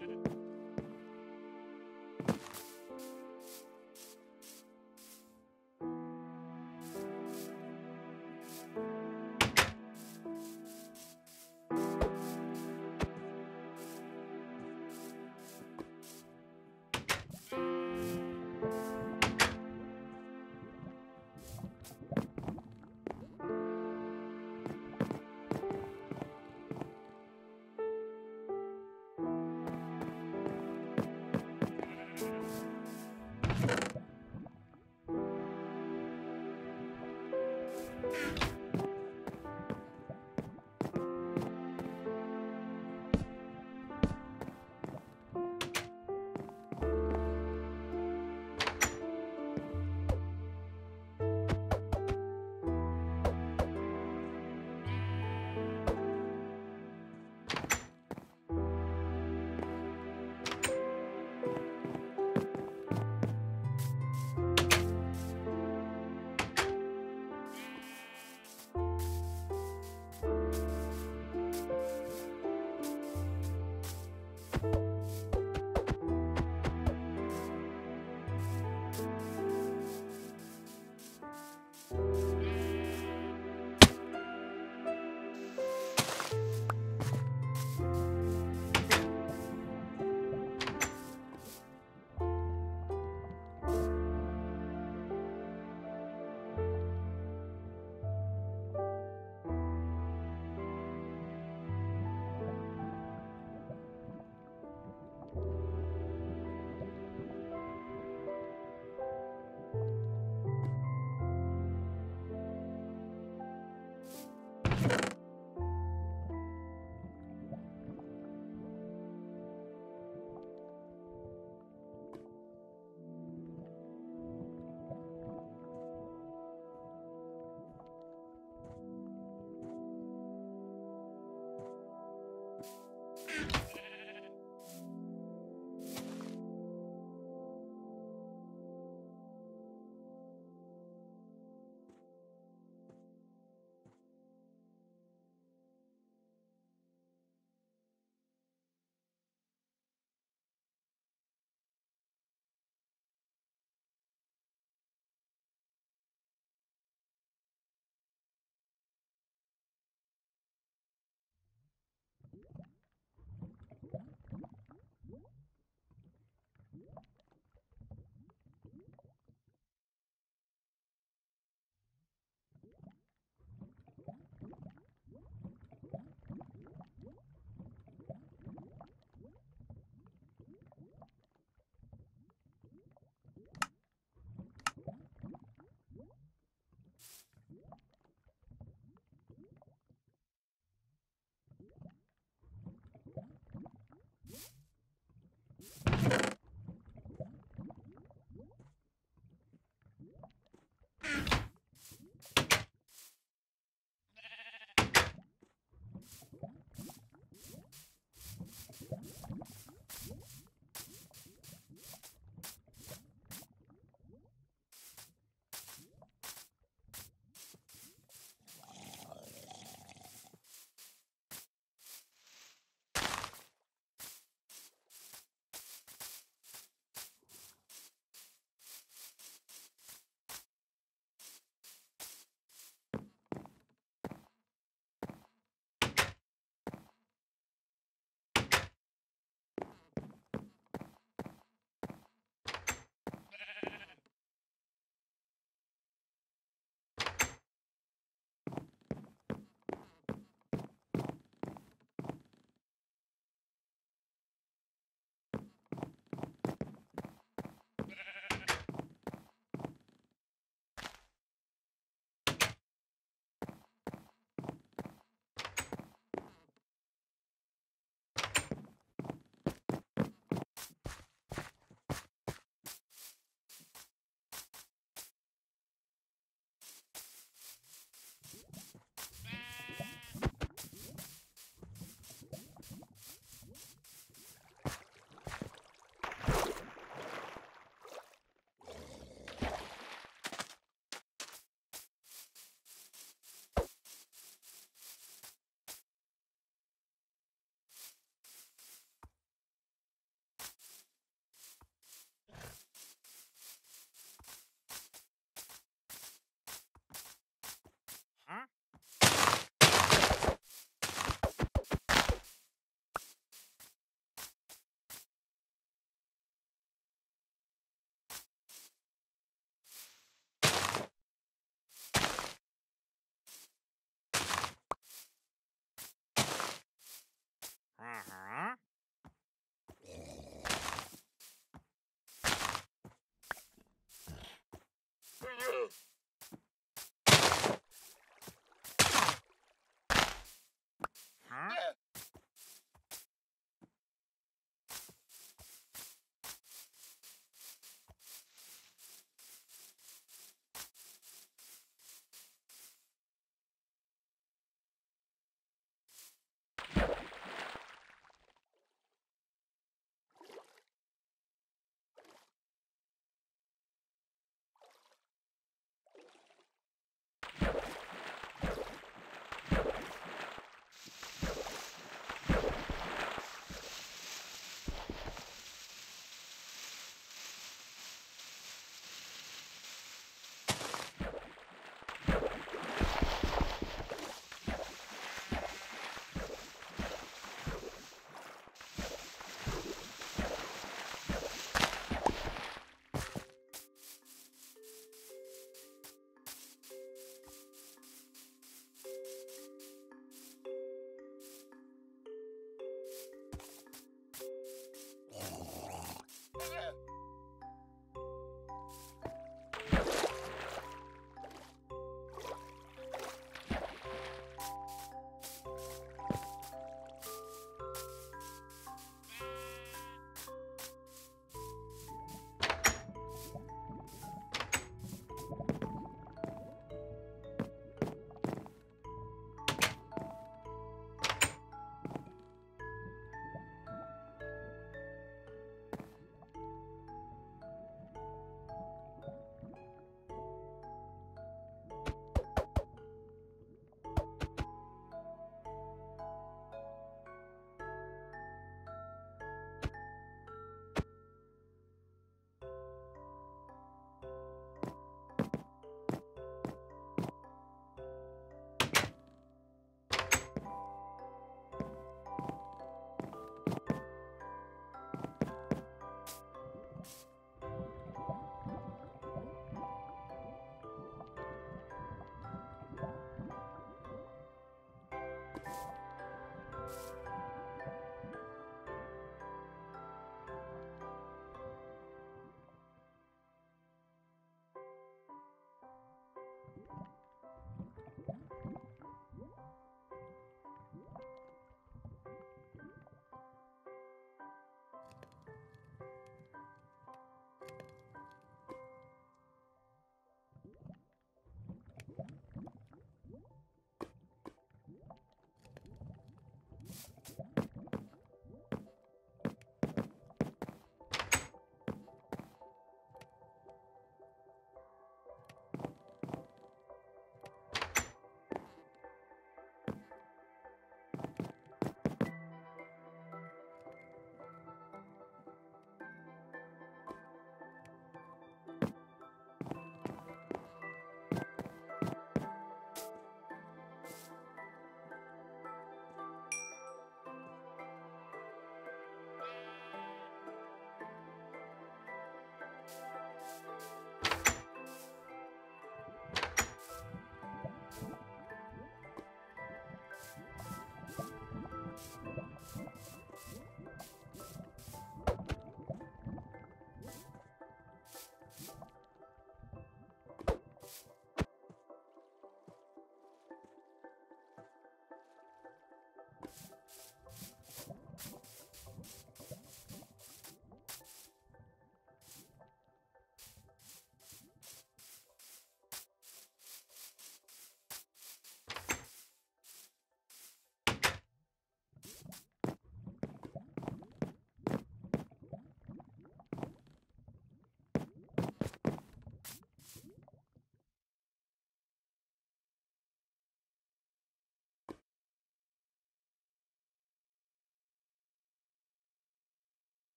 shouldn't.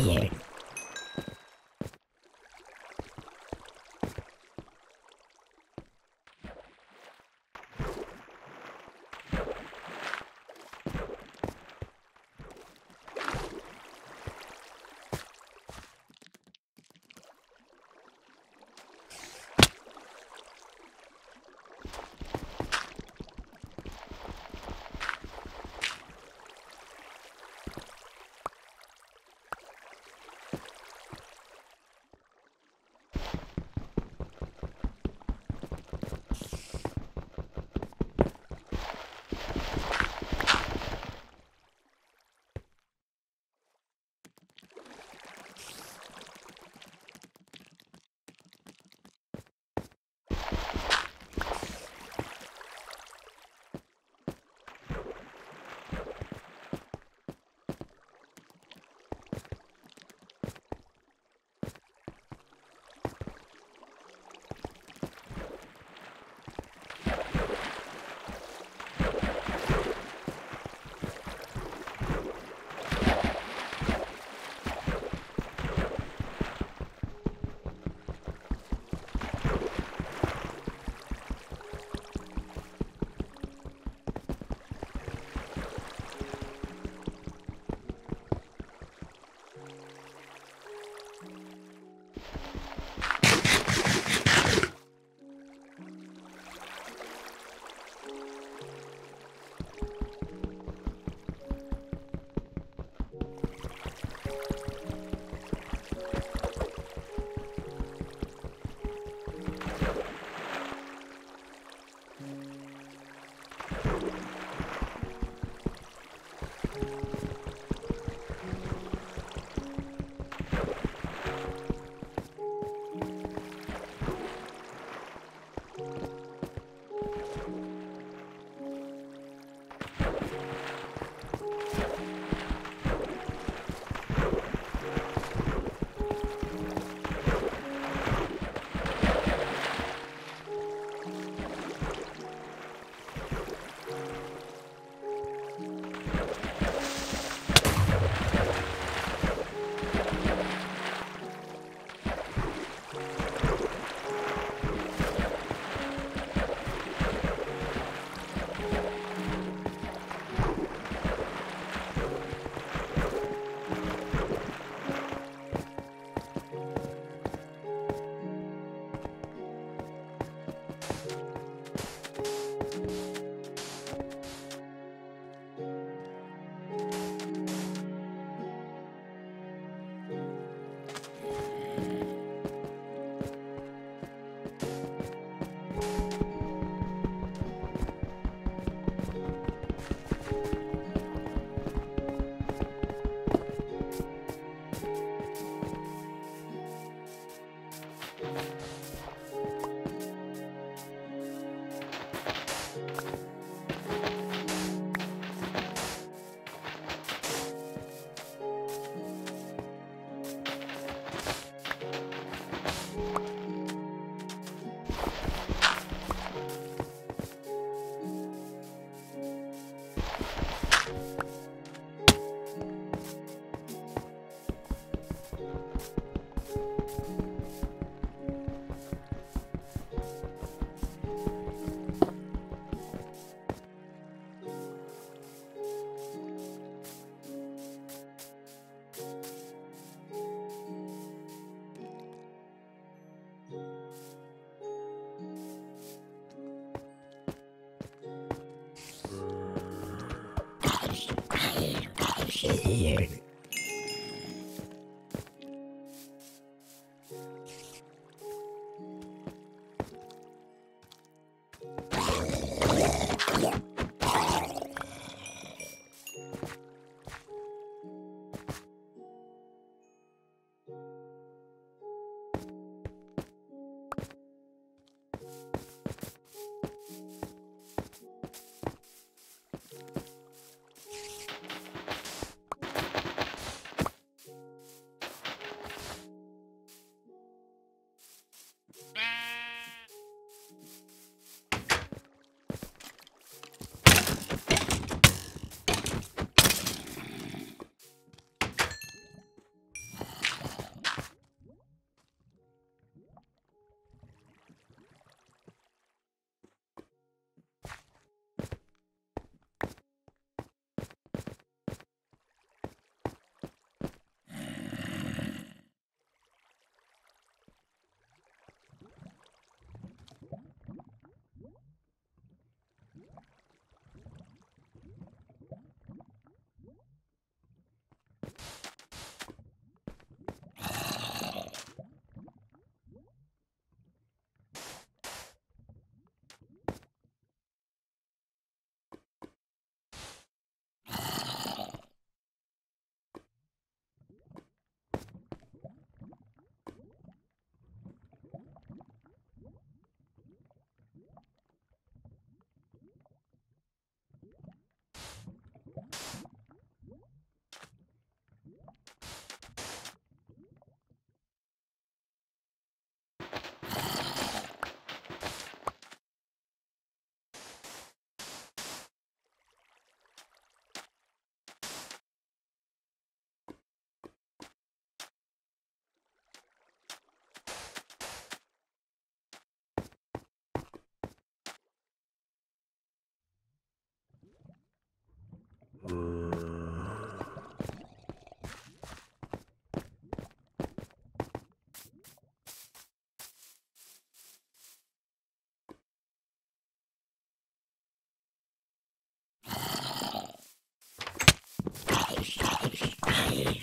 Here. Here.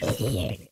Here. Here.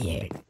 Here.